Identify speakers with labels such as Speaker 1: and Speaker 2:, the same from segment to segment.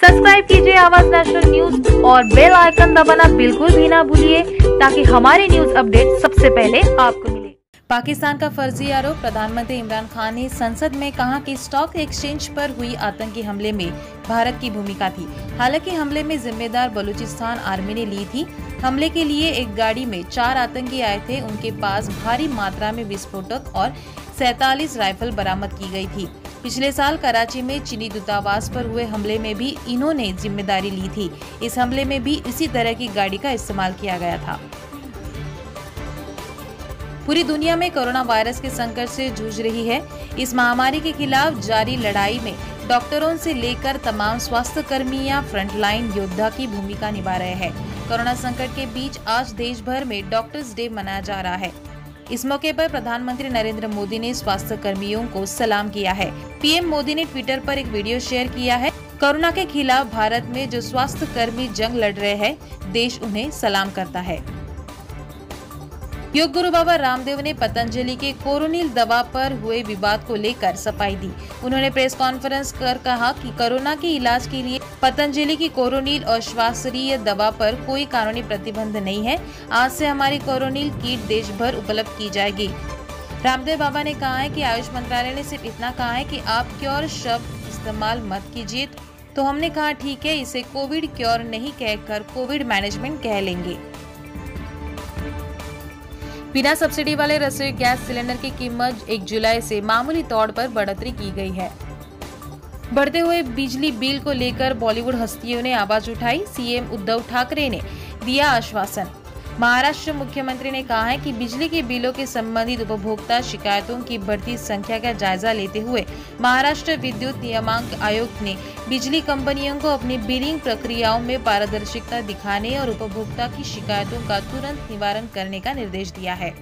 Speaker 1: Subscribe कीजिए Awaaz national news और bell icon दबाना बिल्कुल भी ना भूलिए, ताकि हमारे न्यूज़ अपडेट सबसे पहले आपको मिले।
Speaker 2: पाकिस्तान का फर्जी आरोप, प्रधानमंत्री इमरान खान ने संसद में कहा कि स्टॉक एक्सचेंज पर हुई आतंकी हमले में भारत की भूमिका थी। हालाँकि हमले में जिम्मेदार बलूचिस्तान आर्मी ने ली थी। हमले के लिए एक गाड़ी में चार आतंकी आए थे। उनके पास भारी मात्रा में विस्फोटक और सैतालीस राइफल बरामद की गई थी। पिछले साल कराची में चीनी दूतावास पर हुए हमले में भी इन्होंने ज़िम्मेदारी ली थी। इस हमले में भी इसी तरह की गाड़ी का इस्तेमाल किया गया था। पूरी दुनिया में कोरोना वायरस के संकट से जूझ रही है। इस महामारी के खिलाफ जारी लड़ाई में डॉक्टरों से लेकर तमाम स्वास्थ्य कर्मी या फ्रंटलाइन योद्धा की भूमिका निभा रहे हैं। कोरोना संकट के बीच आज देश भर में डॉक्टर्स डे मनाया जा रहा है। इस मौके पर प्रधानमंत्री नरेंद्र मोदी ने स्वास्थ्य कर्मियों को सलाम किया है। पीएम मोदी ने ट्विटर पर एक वीडियो शेयर किया है। कोरोना के खिलाफ भारत में जो स्वास्थ्य कर्मी जंग लड़ रहे हैं, देश उन्हें सलाम करता है। योग गुरु बाबा रामदेव ने पतंजलि के कोरोनिल दवा पर हुए विवाद को लेकर सफ़ाई दी। उन्होंने प्रेस कॉन्फ्रेंस कर कहा कि कोरोना के इलाज के लिए पतंजलि की कोरोनिल और श्वासरीय दवा पर कोई कानूनी प्रतिबंध नहीं है। आज से हमारी कोरोनिल किट देश भर उपलब्ध की जाएगी। रामदेव बाबा ने कहा है कि आयुष मंत्रालय ने सिर्फ़ इतना कहा है कि आप क्योर शब्द इस्तेमाल मत कीजिए। तो हमने कहा, ठीक है, इसे कोविड क्योर नहीं कहकर कोविड मैनेजमेंट कह लेंगे। बिना सब्सिडी वाले रसोई गैस सिलेंडर की कीमत 1 जुलाई से मामूली तौर पर बढ़ोतरी की गई है। बढ़ते हुए बिजली बिल को लेकर बॉलीवुड हस्तियों ने आवाज़ उठाई। सीएम उद्धव ठाकरे ने दिया आश्वासन। महाराष्ट्र मुख्यमंत्री ने कहा है कि बिजली के बिलों के संबंधित उपभोक्ता शिकायतों की बढ़ती संख्या का जायजा लेते हुए महाराष्ट्र विद्युत नियामक आयोग ने बिजली कंपनियों को अपनी बिलिंग प्रक्रियाओं में पारदर्शिता दिखाने और उपभोक्ता की शिकायतों का तुरंत निवारण करने का निर्देश दिया है।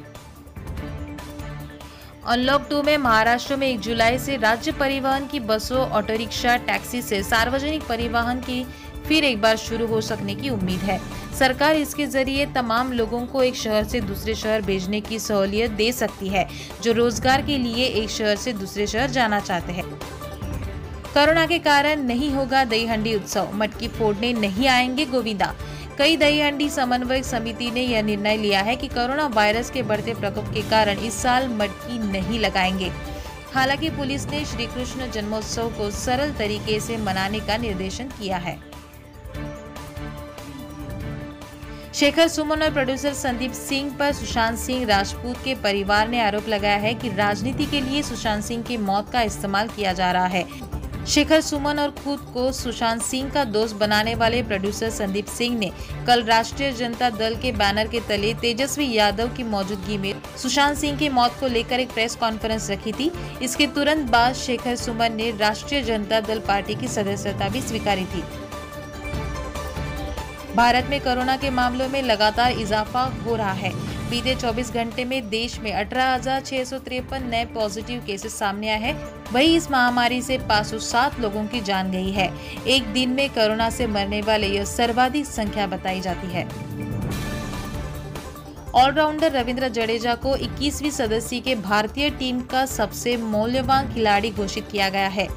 Speaker 2: अनलॉक टू में महाराष्ट्र में एक जुलाई से राज्य परिवहन की बसों, ऑटो रिक्शा, टैक्सी से सार्वजनिक परिवहन की फिर एक बार शुरू हो सकने की उम्मीद है। सरकार इसके ज़रिए तमाम लोगों को एक शहर से दूसरे शहर भेजने की सहूलियत दे सकती है, जो रोज़गार के लिए एक शहर से दूसरे शहर जाना चाहते हैं। कोरोना के कारण नहीं होगा दही हंडी उत्सव। मटकी फोड़ने नहीं आएँगे गोविंदा। कई दही हंडी समन्वय समिति ने यह निर्णय लिया है कि कोरोना वायरस के बढ़ते प्रकोप के कारण इस साल मटकी नहीं लगाएँगे। हालाँकि पुलिस ने श्री कृष्ण जन्मोत्सव को सरल तरीके से मनाने का निर्देशन किया है। शेखर सुमन और प्रोड्यूसर संदीप सिंह पर सुशांत सिंह राजपूत के परिवार ने आरोप लगाया है कि राजनीति के लिए सुशांत सिंह की मौत का इस्तेमाल किया जा रहा है। शेखर सुमन और खुद को सुशांत सिंह का दोस्त बनाने वाले प्रोड्यूसर संदीप सिंह ने कल राष्ट्रीय जनता दल के बैनर के तले तेजस्वी यादव की मौजूदगी में सुशांत सिंह की मौत को लेकर एक प्रेस कॉन्फ्रेंस रखी थी। इसके तुरंत बाद शेखर सुमन ने राष्ट्रीय जनता दल पार्टी की सदस्यता भी स्वीकारी थी। भारत में कोरोना के मामलों में लगातार इजाफा हो रहा है। बीते 24 घंटे में देश में अठारह नए पॉजिटिव केसेस सामने आए हैं। वही इस महामारी से 507 लोगों की जान गई है। एक दिन में कोरोना से मरने वाले यह सर्वाधिक संख्या बताई जाती है। ऑलराउंडर रविंद्र जडेजा को 21वीं सदस्य के भारतीय टीम का सबसे मूल्यवान खिलाड़ी घोषित किया गया है।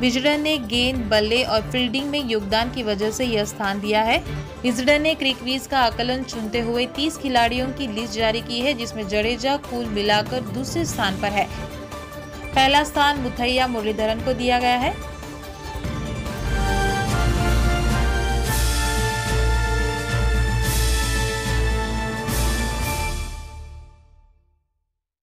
Speaker 2: विजडन ने गेंद, बल्ले और फील्डिंग में योगदान की वजह से यह स्थान दिया है। विजडन ने क्रिकवीज का आकलन चुनते हुए 30 खिलाड़ियों की लिस्ट जारी की है, जिसमें जडेजा, कुल मिलाकर दूसरे स्थान पर है। पहला स्थान मुथैया मुरलीधरन को दिया गया है।